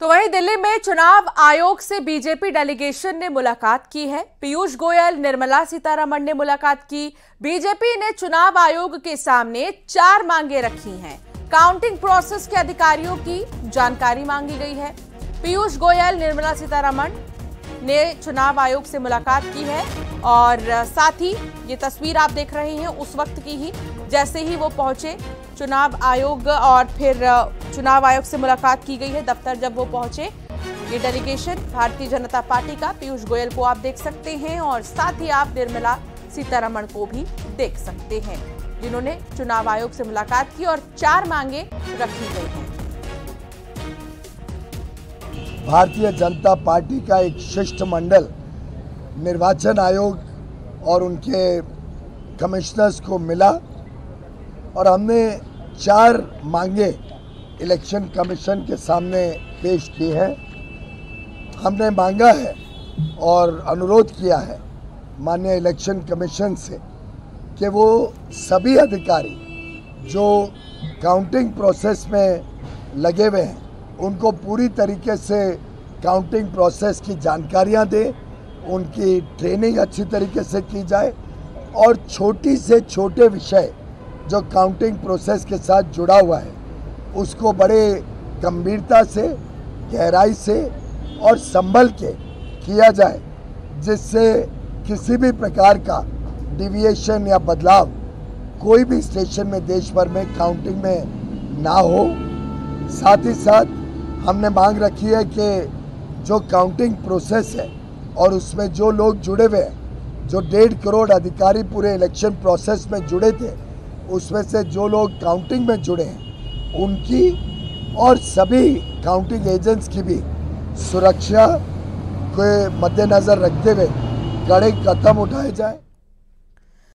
तो वहीं दिल्ली में चुनाव आयोग से बीजेपी डेलीगेशन ने मुलाकात की है। पीयूष गोयल, निर्मला सीतारमण ने मुलाकात की। बीजेपी ने चुनाव आयोग के सामने चार मांगे रखी हैं। काउंटिंग प्रोसेस के अधिकारियों की जानकारी मांगी गई है। पीयूष गोयल, निर्मला सीतारमण ने चुनाव आयोग से मुलाकात की है और साथ ही ये तस्वीर आप देख रहे हैं उस वक्त की ही, जैसे ही वो पहुँचे, चुनाव आयोग और फिर चुनाव आयोग से मुलाकात की गई है, दफ्तर जब वो पहुँचे, ये डेलीगेशन भारतीय जनता पार्टी का पीयूष गोयल को आप देख सकते हैं और साथ ही आप निर्मला सीतारमण को भी देख सकते हैं, जिन्होंने चुनाव आयोग से मुलाकात की और चार मांगे रखी गई हैं। भारतीय जनता पार्टी का एक शिष्टमंडल, निर्वाचन आयोग और उनके कमिश्नर्स को मिला और हमने चार मांगे इलेक्शन कमीशन के सामने पेश की हैं। हमने मांगा है और अनुरोध किया है माननीय इलेक्शन कमीशन से कि वो सभी अधिकारी जो काउंटिंग प्रोसेस में लगे हुए हैं उनको पूरी तरीके से काउंटिंग प्रोसेस की जानकारियाँ दें, उनकी ट्रेनिंग अच्छी तरीके से की जाए, और छोटी से छोटे विषय जो काउंटिंग प्रोसेस के साथ जुड़ा हुआ है, उसको बड़े गंभीरता से, गहराई से और संभल के किया जाए, जिससे किसी भी प्रकार का डिविएशन या बदलाव कोई भी स्टेशन में, देश भर में काउंटिंग में ना हो। साथ ही साथ हमने मांग रखी है कि जो काउंटिंग प्रोसेस है और उसमें जो लोग जुड़े हुए हैं, जो डेढ़ करोड़ अधिकारी पूरे इलेक्शन प्रोसेस में जुड़े थे, उसमें से जो लोग काउंटिंग में जुड़े हैं, उनकी और सभी काउंटिंग एजेंट्स की भी सुरक्षा के मद्देनज़र रखते हुए कड़े कदम उठाए जाए।